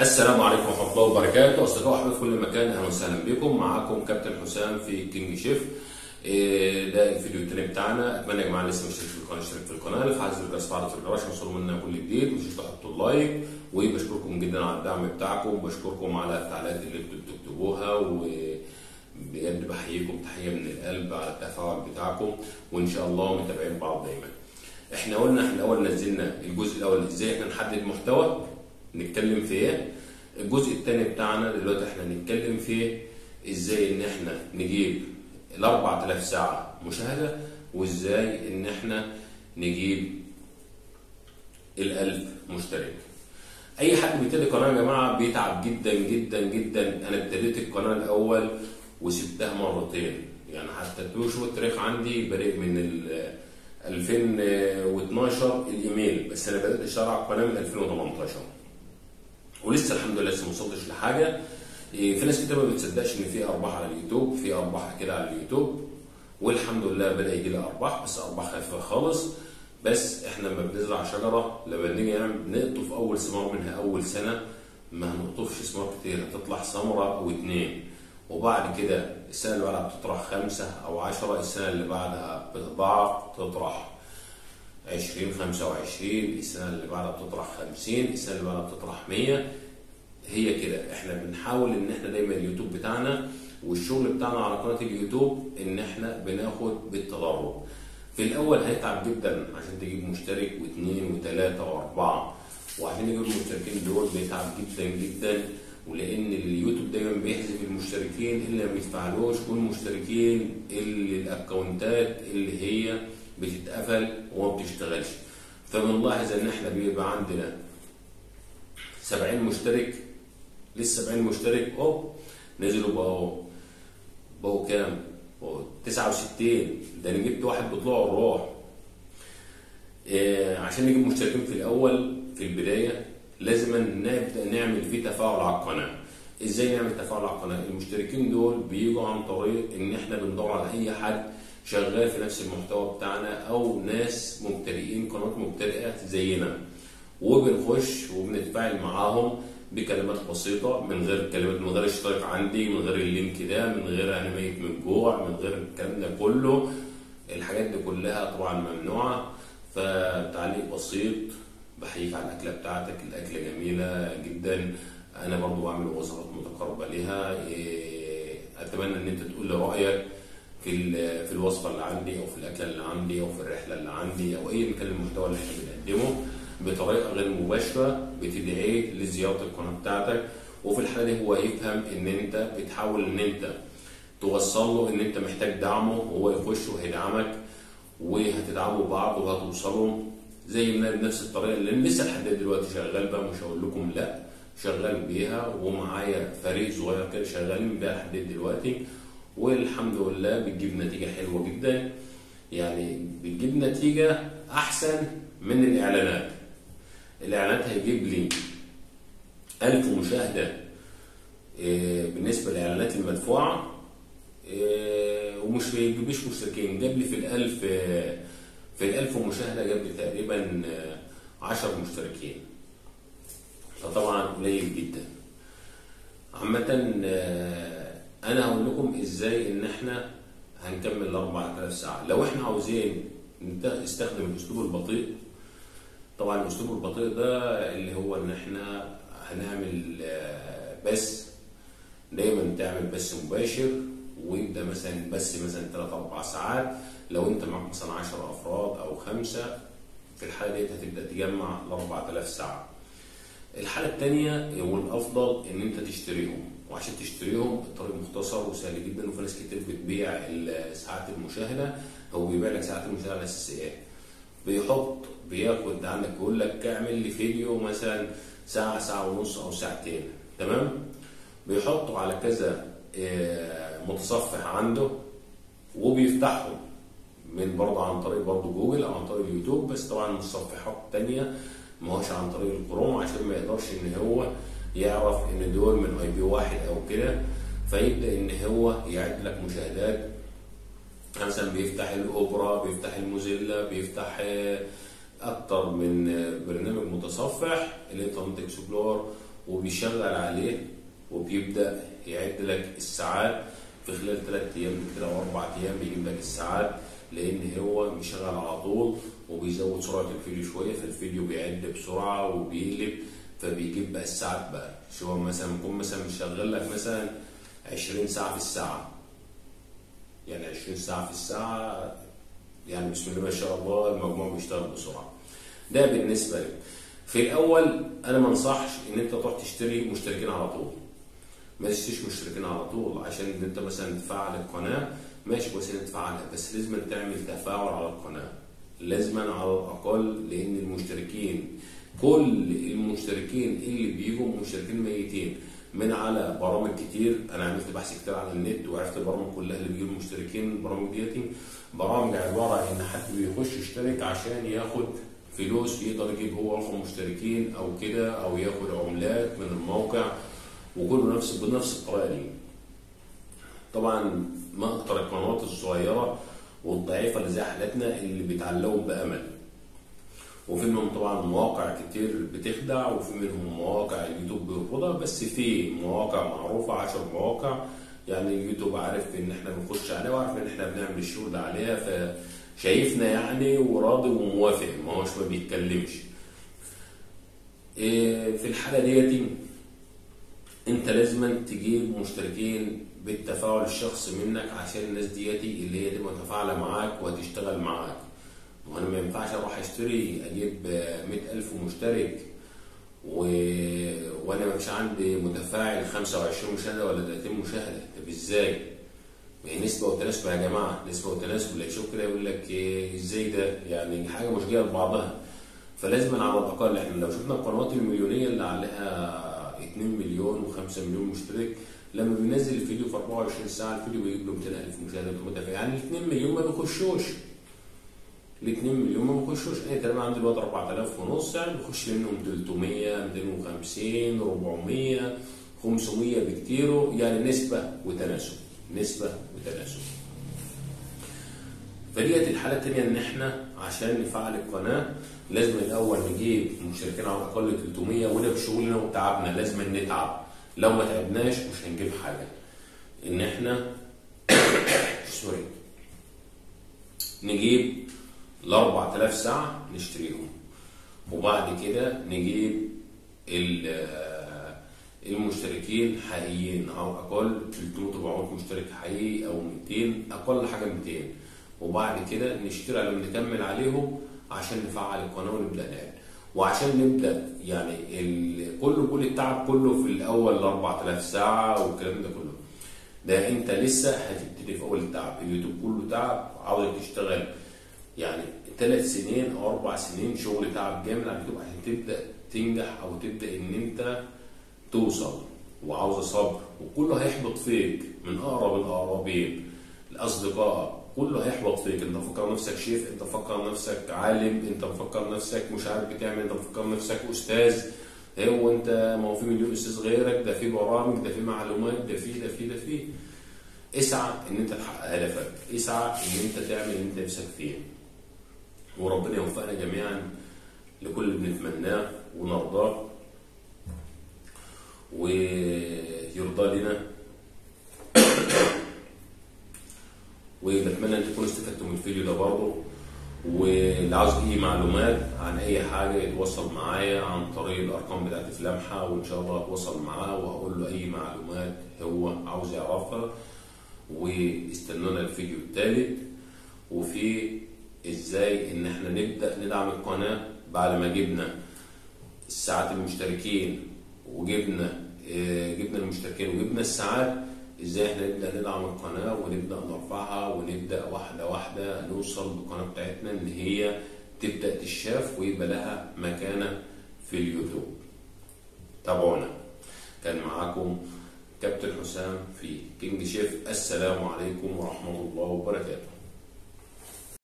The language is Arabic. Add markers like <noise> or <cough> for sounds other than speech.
السلام عليكم ورحمة الله وبركاته. اصدقاء احباب في كل مكان أهلا وسهلا بكم. معاكم كابتن حسام في King Chef إيه ده الفيديو التاني بتاعنا. أتمنى يا جماعة لسه مشترك في القناة اشترك في القناة اللي فعل زر الجرس فعل في الجرس يوصلوا منا كل جديد مش تحطوا ال like وبشكركم جدا على الدعم بتاعكم. وبشكركم على التعليقات اللي أنتوا بتكتبوها. وبجد بحييكم تحية من القلب على التفاعل بتاعكم. وإن شاء الله متابعين بعض دايما. إحنا قلنا إحنا الأول نزلنا الجزء الأول إزاي إحنا نحدد محتوى نتكلم في إيه الجزء الثاني بتاعنا دلوقتي إحنا هنتكلم في إزاي إن إحنا نجيب ال 4000 ساعة مشاهدة وإزاي إن إحنا نجيب ال 1000 مشترك. أي حد بيبتدي قناة يا جماعة بيتعب جدا جدا جدا. أنا ابتديت القناة الأول وسبتها مرتين. يعني حتى تشوفوا التاريخ عندي بادئ من ال 2012 الإيميل بس أنا بدأت أشتغل على القناة من 2018 ولسه الحمد لله لسه ما وصلتش لحاجة. إيه، في ناس كتير ما بتصدقش إن في أرباح على اليوتيوب في أرباح كده على اليوتيوب والحمد لله بدأ يجي لي أرباح بس أرباح خفيفة خالص. بس إحنا لما بنزرع شجرة لما بنيجي نعمل نقطف أول ثمار منها أول سنة ما هنقطفش ثمار كتير هتطلع ثمره أو اتنين وبعد كده السنة اللي بعدها بتطرح خمسة أو عشرة السنة اللي بعدها بتضاعف تطرح 20 25 السنة اللي بعدها بتطرح 50 السنة اللي بعدها بتطرح 100 هي كده. إحنا بنحاول إن إحنا دايما اليوتيوب بتاعنا والشغل بتاعنا على قناة اليوتيوب إن إحنا بناخد بالتدرج. في الأول هيتعب جدا عشان تجيب مشترك واثنين وثلاثة وأربعة وعشان نجيب المشتركين دول بيتعب جدا جدا. ولأن اليوتيوب دايما بيحذف المشتركين اللي ما بيدفعلوش والمشتركين اللي الأكونتات اللي هي بتتقفل وما بتشتغلش. فبنلاحظ ان إحنا بيبقى عندنا 70 مشترك لسه 70 مشترك اهو نزلوا بقوا بقوا كام؟ بقوا 69 ده أنا جبت واحد بطلوع الروح. إيه عشان نجيب مشتركين في الأول في البداية لازم نبدأ نعمل فيه تفاعل على القناة. إزاي نعمل تفاعل على القناة؟ المشتركين دول بيجوا عن طريق إن إحنا بندور على أي حد شغال في نفس المحتوى بتاعنا أو ناس مبتدئين قنوات مبتدئة زينا. وبنخش وبنتفاعل معاهم بكلمات بسيطة من غير كلمات من غير اشتراك عندي من غير اللينك ده من غير أنا ميت من جوع من غير الكلام ده كله. الحاجات دي كلها طبعا ممنوعة. فتعليق بسيط بحييك على الأكلة بتاعتك. الأكلة جميلة جدا. أنا برضو بعمل وصفات متقاربة ليها. إيه، أتمنى إن أنت تقول لي رأيك في في الوصفة اللي عندي أو في الأكلة اللي عندي أو في الرحلة اللي عندي أو أي كان المحتوى اللي إحنا بنقدمه بطريقة غير مباشرة بتدعيه لزيارة القناة بتاعتك. وفي الحالة دي هو يفهم إن أنت بتحاول إن أنت توصل له إن أنت محتاج دعمه. وهو يخش وهيدعمك وهتدعموا بعض وهتوصلوا زي ما بنفس الطريقة اللي لسه لحد دلوقتي شغال بقى مش هقول لكم لا شغال بيها ومعايا فريق صغير كده شغالين بيها لحد دلوقتي والحمد لله بتجيب نتيجة حلوة جدا. يعني بتجيب نتيجة أحسن من الإعلانات. الإعلانات هيجيب لي 1000 مشاهدة إيه، بالنسبة للإعلانات المدفوعة إيه، ومش بيجيبليش مشتركين. جاب لي في الألف آه، في الألف مشاهدة جاب لي تقريبا آه، 10 مشتركين. فطبعا قليل جدا. عامة آه، أنا هقول لكم إزاي إن إحنا هنكمل ال 4000 ساعة. لو إحنا عاوزين نستخدم الأسلوب البطيء طبعا الأسلوب البطيء ده اللي هو إن إحنا هنعمل آه، بث. دايما تعمل بث مباشر ويبدأ مثلا بث مثلا 3 4 ساعات. لو انت معاك مثلا 10 أفراد أو خمسة في الحالة ديت هتبدأ تجمع ال 4000 ساعة. الحالة الثانية والافضل إن انت تشتريهم وعشان تشتريهم الطريق مختصر وسهل جدا وفي ناس كتير بتبيع ساعات المشاهدة هو بيبيع لك ساعات المشاهدة على أساس إيه؟ بيحط بياخد عندك يقول لك اعمل لي فيديو مثلا ساعة ساعة ونص أو ساعتين تمام؟ بيحطوا على كذا آه، متصفح عنده وبيفتحهم من برضه عن طريق برضه جوجل أو عن طريق اليوتيوب بس طبعا متصفحات تانية ما هوش عن طريق الكروم عشان ما يقدرش إن هو يعرف إن دول من IP واحد أو كده. فيبدأ إن هو يعد لك مشاهدات. مثلا بيفتح الأوبرا بيفتح ال Mozilla بيفتح آه، أكتر من آه، برنامج متصفح ال Internet Explorer وبيشغل عليه وبيبدأ يعد لك الساعات. في خلال ثلاث أيام كده أو أربع أيام بيجيب لك الساعات. لأن هو مشغل على طول وبيزود سرعة الفيديو شوية فالفيديو بيعد بسرعة وبيقلب فبيجيب بقى الساعات بقى. شو مثلا يكون مثلا مشغل لك مثلا 20 ساعة في الساعة. يعني 20 ساعة في الساعة يعني بسم الله ما شاء الله المجموع بيشتغل بسرعة. ده بالنسبة لك في الأول أنا ما انصحش إن أنت تروح تشتري مشتركين على طول. ما تشتريش مشتركين على طول عشان ان أنت مثلا تفعل القناة ماشي انت تفعلها بس لازم تعمل تفاعل على القناة. لازما على الأقل لأن المشتركين كل المشتركين اللي بيجوا مشتركين ميتين. من على برامج كتير. أنا عملت بحث كتير على النت وعرفت البرامج كلها اللي بيجيبوا المشتركين البرامج ديتي برامج عبارة عن إن حد بيخش يشترك عشان ياخد فلوس يقدر يجيب هو رقم مشتركين أو كده أو ياخد عملات من الموقع. وكله نفس بنفس الطريقة دي. طبعا ما أكتر القنوات الصغيرة والضعيفة اللي زي حالتنا اللي بيتعلقوا بأمل. وفي منهم طبعا مواقع كتير بتخدع وفي منهم مواقع اليوتيوب بيرفضها بس في مواقع معروفة 10 مواقع يعني اليوتيوب عارف إن إحنا بنخش عليها وعارف إن إحنا بنعمل الشغل عليها فشايفنا يعني وراضي وموافق ما هوش ما بيتكلمش. إيه في الحالة ديتي أنت لازم تجيب مشتركين بالتفاعل الشخصي منك عشان الناس دياتي اللي هي تبقى متفاعلة معاك وهتشتغل معاك وأنا ما ينفعش أروح اشتري أجيب 100000 مشترك و... وأنا مش عندي متفاعل 25 مشاهدة ولا 30 مشاهدة طب إزاي؟ ما هي نسبة وتناسب يا جماعة نسبة وتناسب اللي يشوف كده يقول لك إيه إزاي ده؟ يعني حاجة مش جاية لبعضها فلازم على الاقل إحنا لو شفنا القنوات المليونية اللي عليها 2 مليون و5 مليون مشترك لما بينزل الفيديو في 24 ساعة الفيديو بيجيب له 200000 مشاهده متفق يعني ال 2 مليون ما بيخشوش. ال 2 مليون ما بيخشوش. أنا تقريبا عندي دلوقتي 4000 ونص يعني بيخش منهم 300 250 400 500 بكتيره يعني نسبة وتناسب. نسبة وتناسب. فديت الحاله الثانية إن إحنا عشان نفعل القناة لازم الأول نجيب مشتركين على الأقل 300 وده بشغلنا وتعبنا. لازم نتعب. لو ما تعبناش مش هنجيب حاجة. إن إحنا <coughs> سوري. نجيب ال 4000 ساعة نشتريهم. وبعد كده نجيب المشتركين حقيقيين. أو أقل 300 400 مشترك حقيقي أو 200 أقل حاجة 200 وبعد كده نشتري لما نكمل عليهم عشان نفعل القناه ونبدا نعمل وعشان نبدأ يعني كله كل التعب كله في الأول ال 4000 ساعة والكلام ده كله. ده أنت لسه هتبتدي في أول التعب. اليوتيوب كله تعب عاوزك تشتغل يعني ثلاث سنين أو أربع سنين شغل تعب جامد على اليوتيوب عشان تبدأ تنجح أو تبدأ إن أنت توصل. وعاوزه صبر. وكله هيحبط فيك من أقرب الأقربين الاصدقاء كله هيحبط فيك. انت مفكر نفسك شيف انت مفكر نفسك عالم انت مفكر نفسك مش عارف بتعمل انت مفكر نفسك أستاذ. هو انت ما هو في مليون أستاذ غيرك ده في برامج ده في معلومات ده في ده في ده في. اسعى إن أنت تحقق هدفك. اسعى إن أنت تعمل اللي أنت نفسك فيه. وربنا يوفقنا جميعا لكل اللي بنتمناه ونرضاه ويرضى لنا. من الفيديو ده برضه. واللي عاوز أي معلومات عن أي حاجة يتواصل معايا عن طريق الأرقام بتاعت فلامحه وإن شاء الله أتواصل معاه وهقول له أي معلومات هو عاوز يعرفها. واستنونا الفيديو الثالث وفي إزاي إن إحنا نبدأ ندعم القناة بعد ما جبنا الساعات المشتركين وجبنا جبنا المشتركين وجبنا الساعات إزاي إحنا نبدأ ندعم القناة ونبدأ نرفعها ونبدأ واحدة واحدة نوصل بالقناة بتاعتنا إن هي تبدأ تشاف ويبقى لها مكانة في اليوتيوب. تابعونا. كان معاكم كابتن حسام في كينج شيف السلام عليكم ورحمة الله وبركاته.